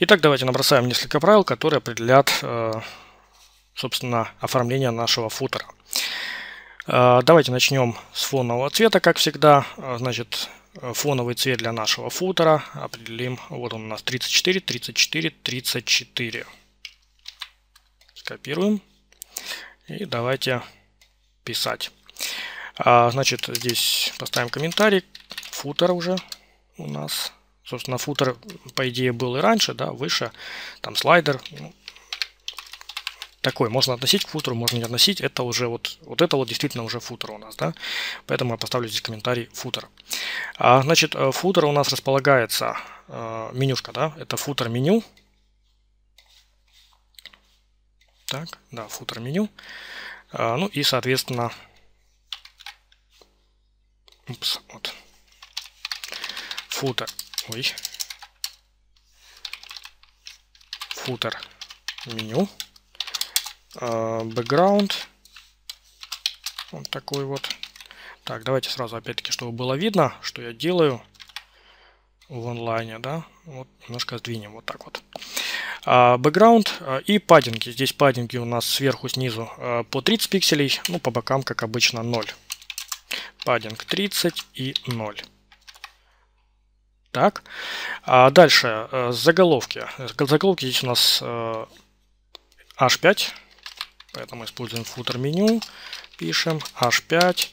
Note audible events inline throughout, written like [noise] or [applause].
Итак, давайте набросаем несколько правил, которые определят, э, собственно, оформление нашего футера. Э, давайте начнем с фонового цвета, как всегда. Э, значит, фоновый цвет для нашего футера определим. Вот он у нас 34, 34, 34. Скопируем. И давайте писать. Значит, здесь поставим комментарий. Футер уже у нас Собственно, футер, по идее, был и раньше, да, выше, там слайдер. Такой, можно относить к футеру, можно не относить. Это уже вот, вот это вот действительно уже футер у нас, да. Поэтому я поставлю здесь комментарий футер. А, значит, э, футер у нас располагается, э, менюшка, да, это футер меню. Так, да, футер меню. А, ну и, соответственно, упс, вот, футер ой, футер меню, бэкграунд, вот такой вот. Так, давайте сразу опять-таки, чтобы было видно, что я делаю в онлайне, да, вот немножко сдвинем вот так вот. Бэкграунд uh, uh, и паддинги. Здесь паддинги у нас сверху, снизу по 30 пикселей, ну по бокам, как обычно, 0. Паддинг 30 и 0. Так. А дальше э, заголовки. Заголовки здесь у нас э, H5. Поэтому используем футер меню. Пишем H5.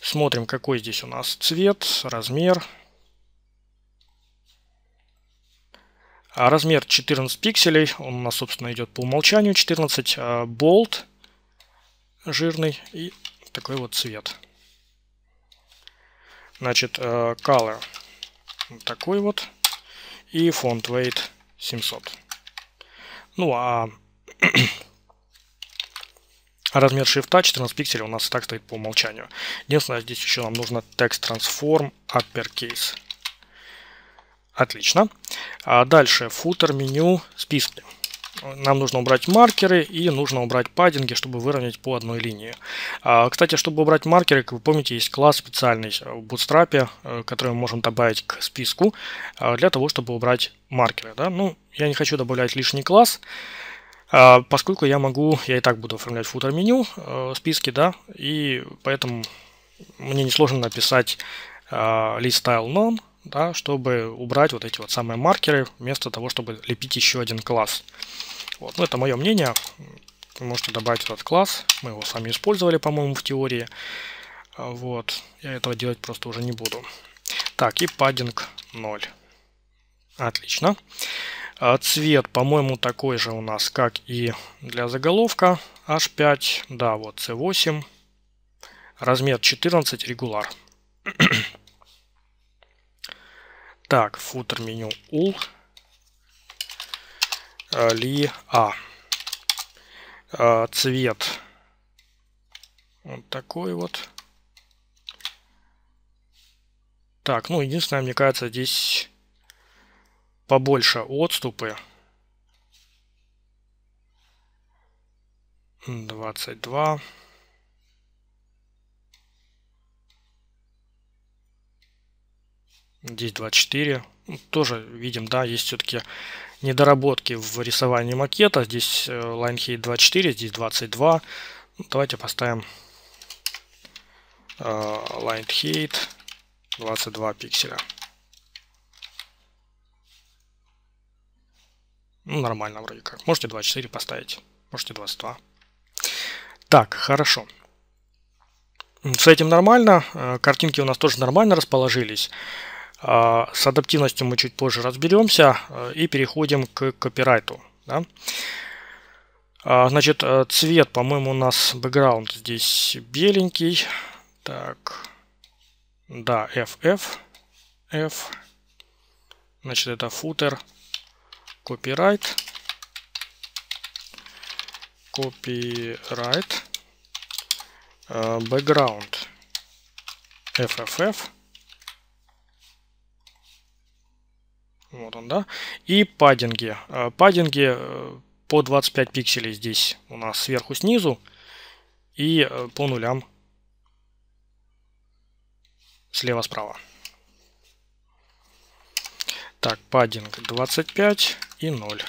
Смотрим, какой здесь у нас цвет, размер. А размер 14 пикселей. Он у нас, собственно, идет по умолчанию 14. А bold жирный и такой вот цвет. Значит, э, color такой вот. И фонд weight 700. Ну а [clears throat] размер шрифта 14 пикселей у нас так стоит по умолчанию. Единственное, здесь еще нам нужно text transform uppercase. Отлично. А дальше footer меню списки. Нам нужно убрать маркеры и нужно убрать паддинги, чтобы выровнять по одной линии. А, кстати, чтобы убрать маркеры, как вы помните, есть класс специальный в Bootstrap, э, который мы можем добавить к списку а, для того, чтобы убрать маркеры. Да? Ну, я не хочу добавлять лишний класс, а, поскольку я могу, я и так буду оформлять футер меню, э, списки, да, и поэтому мне несложно написать list style none, да, чтобы убрать вот эти вот самые маркеры, вместо того, чтобы лепить еще один класс. Вот. Ну, это мое мнение. Вы можете добавить этот класс. Мы его с вами использовали, по-моему, в теории. Вот. Я этого делать просто уже не буду. Так, и паддинг 0. Отлично. А цвет, по-моему, такой же у нас, как и для заголовка. H5. Да, вот C8. Размер 14, регуляр. [clears throat] так, футер меню UL ли А. Цвет вот такой вот. Так, ну единственное, мне кажется, здесь побольше отступы. 22. Здесь 24. Тоже видим, да, есть все-таки недоработки в рисовании макета. Здесь э, line height 24, здесь 22. Ну, давайте поставим э, line height 22 пикселя. Ну, нормально вроде как. Можете 24 поставить, можете 22. Так, хорошо. С этим нормально. Э, картинки у нас тоже нормально расположились. А, с адаптивностью мы чуть позже разберемся э, и переходим к копирайту. Да? А, значит, э, цвет, по-моему, у нас бэкграунд здесь беленький. Так, да, FF, F. Значит, это footer, copyright, copyright, э, background, FFF, Вот он, да. И паддинги. Э, паддинги э, по 25 пикселей здесь у нас сверху снизу. И э, по нулям слева-справа. Так, паддинг 25 и и 0.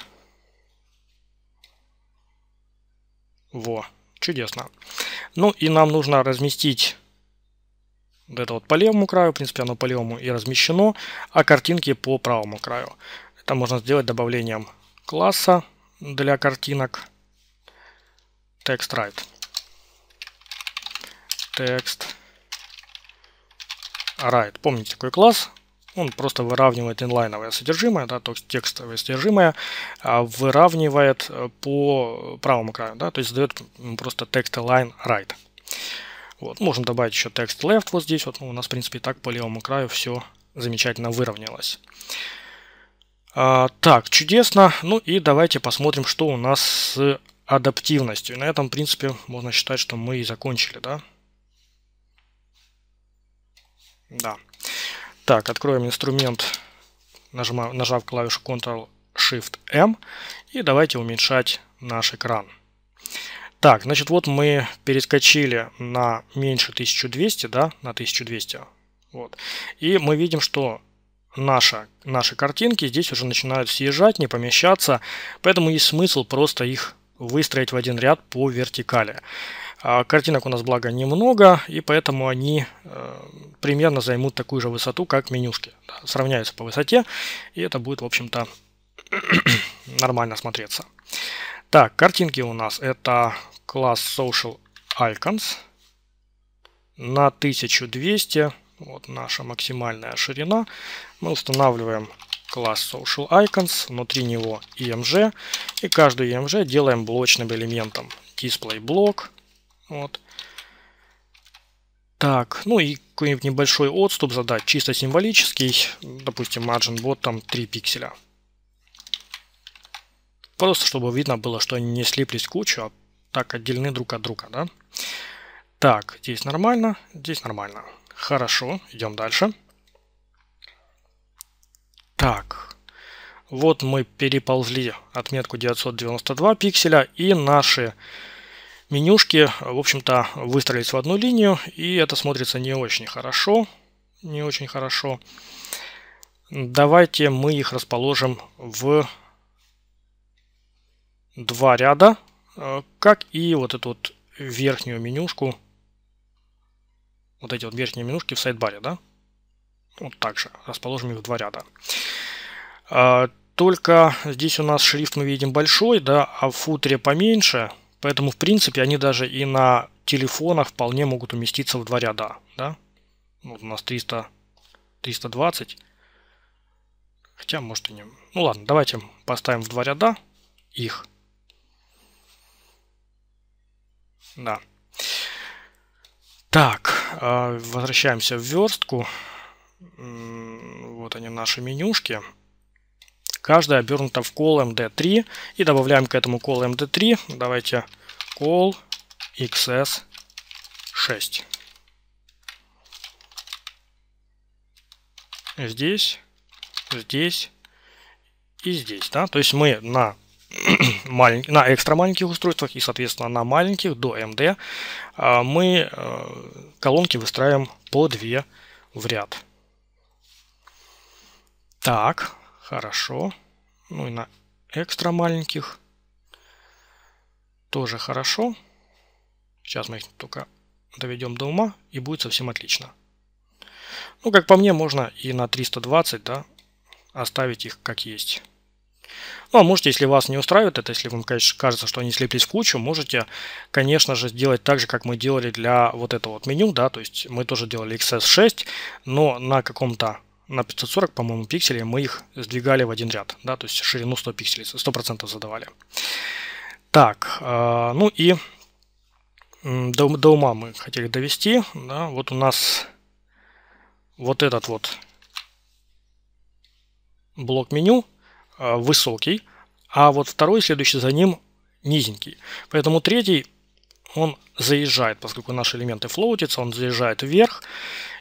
Во, чудесно. Ну и нам нужно разместить вот это вот по левому краю, в принципе оно по левому и размещено, а картинки по правому краю. Это можно сделать добавлением класса для картинок text right. Text right. Помните такой класс? Он просто выравнивает инлайновое содержимое, да, то есть текстовое содержимое, а выравнивает э, по правому краю, да, то есть задает просто text align right. Вот, можем добавить еще text left вот здесь, вот ну, у нас в принципе так по левому краю все замечательно выровнялось. А, так, чудесно. Ну и давайте посмотрим, что у нас с адаптивностью. на этом, в принципе, можно считать, что мы и закончили, да? Да. Так, откроем инструмент, нажимаю, нажав клавишу Ctrl-Shift-M, и давайте уменьшать наш экран. Так, значит, вот мы перескочили на меньше 1200, да, на 1200. Вот. И мы видим, что наша, наши картинки здесь уже начинают съезжать, не помещаться, поэтому есть смысл просто их выстроить в один ряд по вертикали. А картинок у нас, благо, немного, и поэтому они э, примерно займут такую же высоту, как менюшки. Да, сравняются по высоте, и это будет, в общем-то, [clears throat] нормально смотреться. Так, картинки у нас это класс Social Icons на 1200. Вот наша максимальная ширина. Мы устанавливаем класс Social Icons, внутри него EMG. И каждую EMG делаем блочным элементом. Display блок, вот. Так, ну и какой-нибудь небольшой отступ задать, чисто символический, допустим, margin bot там 3 пикселя. Просто чтобы видно было, что они не слиплись кучу, а так отделены друг от друга, да? Так, здесь нормально, здесь нормально. Хорошо, идем дальше. Так, вот мы переползли отметку 992 пикселя и наши менюшки, в общем-то, выстроились в одну линию, и это смотрится не очень хорошо. Не очень хорошо. Давайте мы их расположим в два ряда, как и вот эту вот верхнюю менюшку, вот эти вот верхние менюшки в сайдбаре, да? Вот так же расположим их в два ряда. А, только здесь у нас шрифт мы видим большой, да, а в футере поменьше – Поэтому, в принципе, они даже и на телефонах вполне могут уместиться в два ряда. Да? Вот у нас 300, 320. Хотя, может и не... Ну ладно, давайте поставим в два ряда их. Да. Так, а, возвращаемся в верстку. Вот они наши менюшки. Каждая обернута в call md3. И добавляем к этому call md3. Давайте call xs6. Здесь, здесь и здесь. Да? То есть мы на, [clears throat] на экстра маленьких устройствах и, соответственно, на маленьких до MD а, мы э, колонки выстраиваем по две в ряд. Так, Хорошо. Ну и на экстра маленьких тоже хорошо. Сейчас мы их только доведем до ума и будет совсем отлично. Ну, как по мне, можно и на 320, да, оставить их как есть. Ну, а можете, если вас не устраивает это, если вам кажется, что они слиплись в кучу, можете, конечно же, сделать так же, как мы делали для вот этого вот меню, да, то есть мы тоже делали XS6, но на каком-то на 540, по-моему, пикселей мы их сдвигали в один ряд, да, то есть ширину 100 пикселей, 100% задавали. Так, э, ну и до, до ума мы хотели довести, да, вот у нас вот этот вот блок меню высокий, а вот второй, следующий за ним, низенький. Поэтому третий, он заезжает, поскольку наши элементы флоутятся, он заезжает вверх,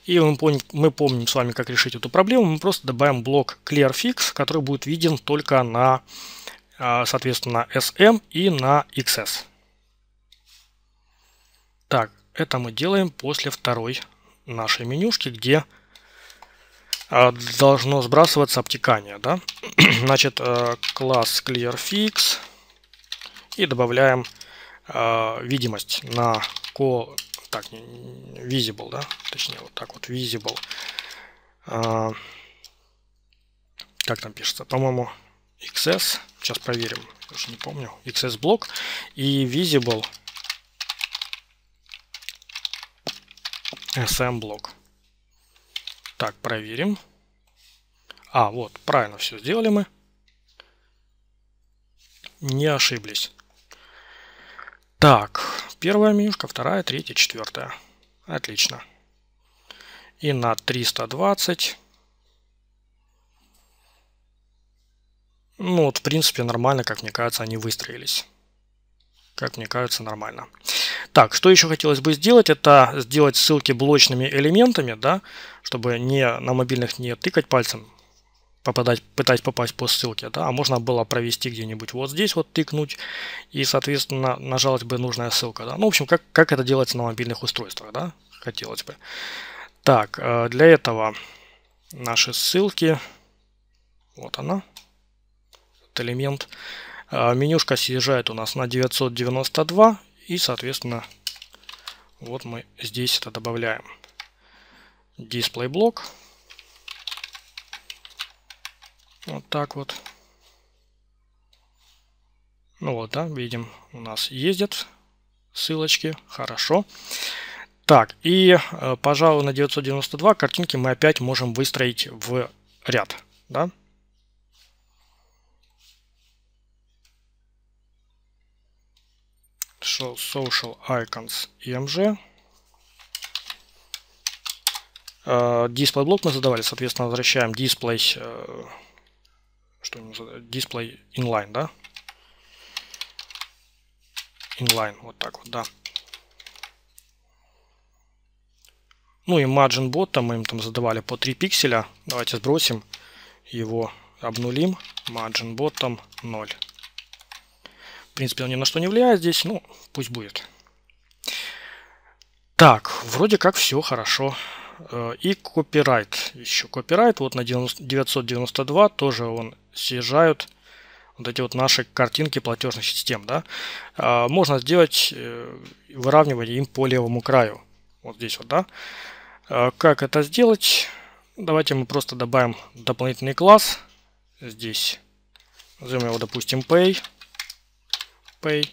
и мы помним, мы помним с вами, как решить эту проблему. Мы просто добавим блок ClearFix, который будет виден только на, а, соответственно, SM и на XS. Так, это мы делаем после второй нашей менюшки, где э, должно сбрасываться обтекание, да? [clears throat] Значит, э, класс clearFix и добавляем э, видимость на call, так, visible, да? Точнее, вот так вот visible. Э, как там пишется? По-моему, XS. Сейчас проверим. Уже не помню. XS блок и visible SM блок. Так, проверим. А, вот, правильно все сделали мы. Не ошиблись. Так, первая менюшка, вторая, третья, четвертая. Отлично. И на 320. Ну вот, в принципе, нормально, как мне кажется, они выстроились. Как мне кажется, нормально. Так, что еще хотелось бы сделать, это сделать ссылки блочными элементами, да, чтобы не на мобильных не тыкать пальцем, попадать, пытаясь попасть по ссылке, да, а можно было провести где-нибудь вот здесь вот тыкнуть, и, соответственно, нажалась бы нужная ссылка, да. Ну, в общем, как, как это делается на мобильных устройствах, да, хотелось бы. Так, э, для этого наши ссылки, вот она, элемент, э, менюшка съезжает у нас на 992, и, соответственно, вот мы здесь это добавляем. Display блок. Вот так вот. Ну вот, да, видим, у нас ездят ссылочки. Хорошо. Так, и, э, пожалуй, на 992 картинки мы опять можем выстроить в ряд. Да? Social Icons EMG. Display блок мы задавали, соответственно, возвращаем display, uh, что display inline, да? Inline, вот так вот, да. Ну и margin bottom мы им там задавали по 3 пикселя. Давайте сбросим его, обнулим. Margin bottom 0. Принципе, он ни на что не влияет здесь, ну, пусть будет. Так, вроде как все хорошо. Э, и копирайт. Еще копирайт. Вот на 992 тоже он съезжают вот эти вот наши картинки платежных систем. Да? А, можно сделать э, выравнивание им по левому краю. Вот здесь вот, да. Как это сделать? Давайте мы просто добавим дополнительный класс. Здесь назовем его, допустим, Pay. Pay.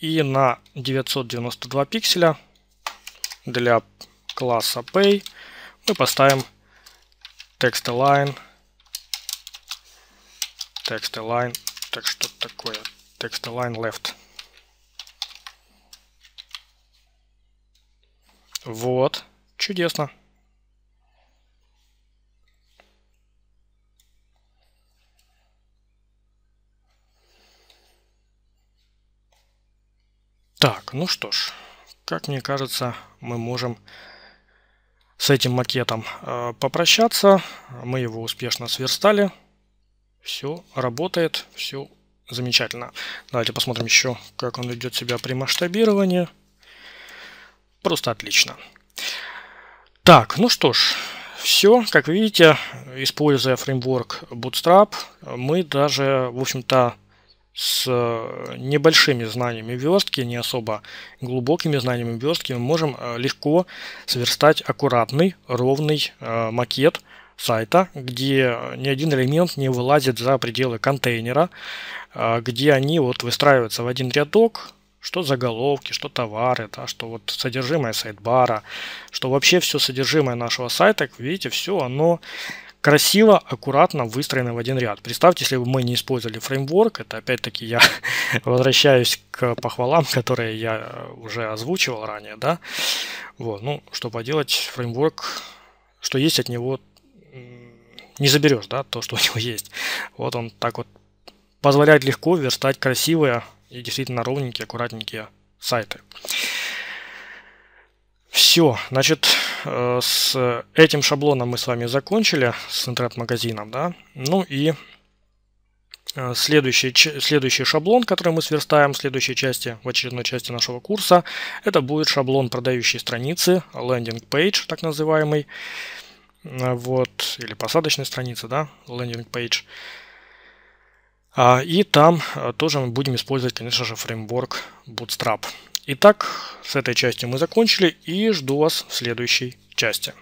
И на 992 пикселя для класса Pay мы поставим text align text align так что такое text align left вот чудесно Так, ну что ж, как мне кажется, мы можем с этим макетом э, попрощаться. Мы его успешно сверстали. Все работает, все замечательно. Давайте посмотрим еще, как он ведет себя при масштабировании. Просто отлично. Так, ну что ж, все, как видите, используя фреймворк Bootstrap, мы даже, в общем-то, с э, небольшими знаниями верстки, не особо глубокими знаниями верстки, мы можем э, легко сверстать аккуратный, ровный э, макет сайта, где ни один элемент не вылазит за пределы контейнера, где они вот выстраиваются в один рядок, что заголовки, что товары, да, что вот содержимое сайт-бара, что вообще все содержимое нашего сайта, видите, все оно красиво, аккуратно выстроены в один ряд. Представьте, если бы мы не использовали фреймворк, это опять-таки я [laughs] возвращаюсь к похвалам, которые я уже озвучивал ранее, да, вот, ну, что поделать, фреймворк, что есть от него, не заберешь, да, то, что у [laughs] него есть. Вот он так вот позволяет легко верстать красивые и действительно ровненькие, аккуратненькие сайты. Все, значит, э, с этим шаблоном мы с вами закончили, с интернет-магазином, да. Ну и э, следующий, следующий шаблон, который мы сверстаем в следующей части, в очередной части нашего курса, это будет шаблон продающей страницы, landing page, так называемый. вот, или посадочная страница, да, landing page. А, и там тоже мы будем использовать, конечно же, фреймворк Bootstrap. Итак, с этой частью мы закончили и жду вас в следующей части.